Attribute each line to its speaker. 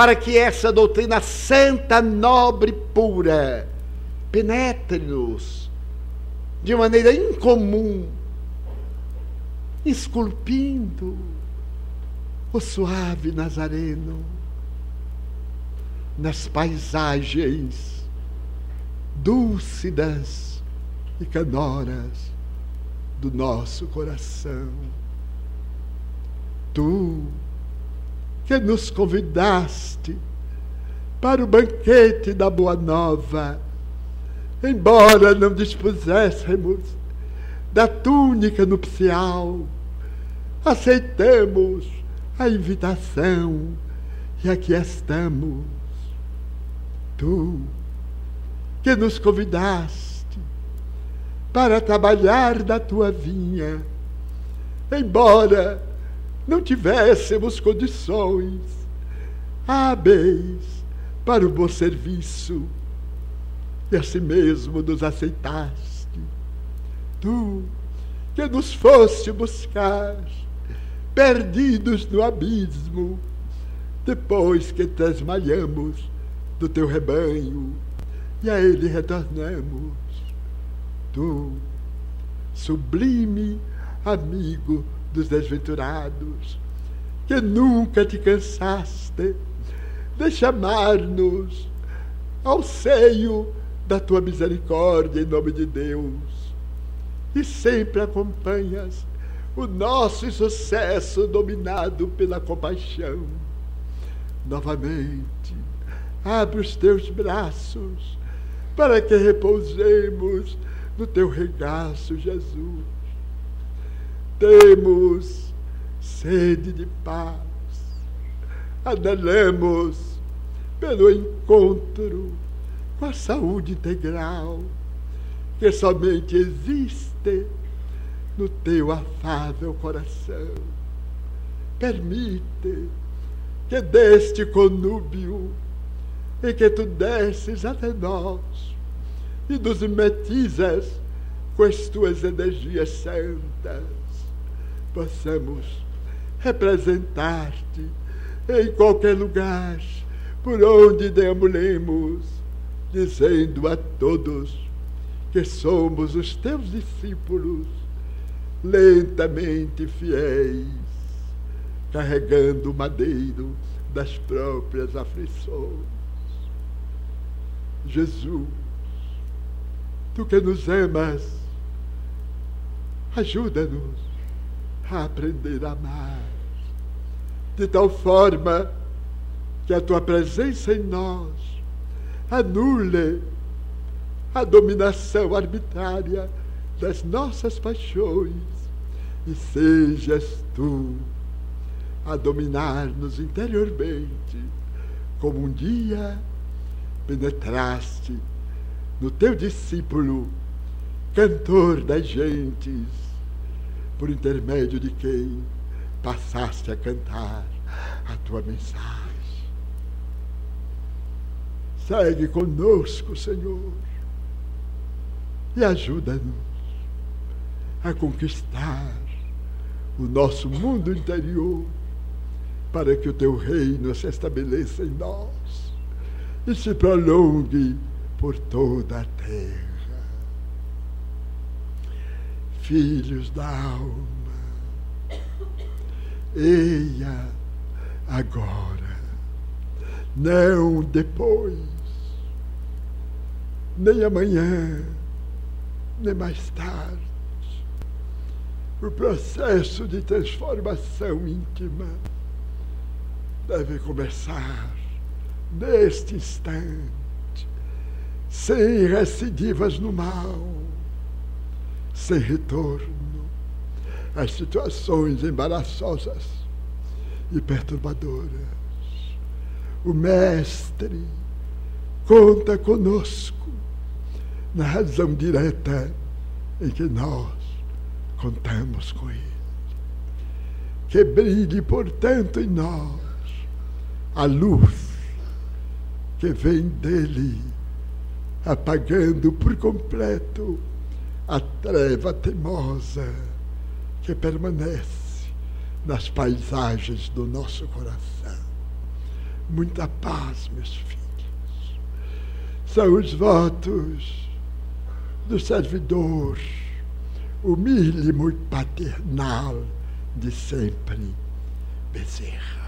Speaker 1: para que essa doutrina santa, nobre, pura, penetre-nos de maneira incomum, esculpindo o suave Nazareno nas paisagens dúcidas e canoras do nosso coração. Tu que nos convidaste para o banquete da Boa Nova, embora não dispuséssemos da túnica nupcial, aceitamos a invitação e aqui estamos. Tu que nos convidaste para trabalhar na tua vinha, embora não tivéssemos condições hábeis para o bom serviço, e assim mesmo nos aceitaste. Tu que nos foste buscar, perdidos no abismo, depois que desmaiamos do teu rebanho e a ele retornamos. Tu, sublime amigo dos desventurados, que nunca te cansaste de chamar-nos ao seio da tua misericórdia em nome de Deus. E sempre acompanhas o nosso sucesso dominado pela compaixão. Novamente, abre os teus braços para que repousemos no teu regaço, Jesus. Temos sede de paz, anelamos pelo encontro com a saúde integral que somente existe no teu afável coração. Permite que deste conúbio em que tu desces até nós e nos metizas com as tuas energias santas, possamos representar-te em qualquer lugar por onde deambulemos, dizendo a todos que somos os teus discípulos, lentamente fiéis, carregando o madeiro das próprias aflições. Jesus, tu que nos amas, ajuda-nos a aprender a amar, de tal forma que a tua presença em nós anule a dominação arbitrária das nossas paixões e sejas tu a dominar-nos interiormente, como um dia penetraste no teu discípulo, cantor das gentes, por intermédio de quem passaste a cantar a tua mensagem. Segue conosco, Senhor, e ajuda-nos a conquistar o nosso mundo interior para que o teu reino se estabeleça em nós e se prolongue por toda a terra. Filhos da alma, eia agora, não depois, nem amanhã, nem mais tarde, o processo de transformação íntima deve começar neste instante, sem recidivas no mal, sem retorno às situações embaraçosas e perturbadoras. O Mestre conta conosco na razão direta em que nós contamos com Ele. Que brilhe, portanto, em nós a luz que vem dele, apagando por completo a treva teimosa que permanece nas paisagens do nosso coração. Muita paz, meus filhos. São os votos do servidor humilde e paternal de sempre, Bezerra.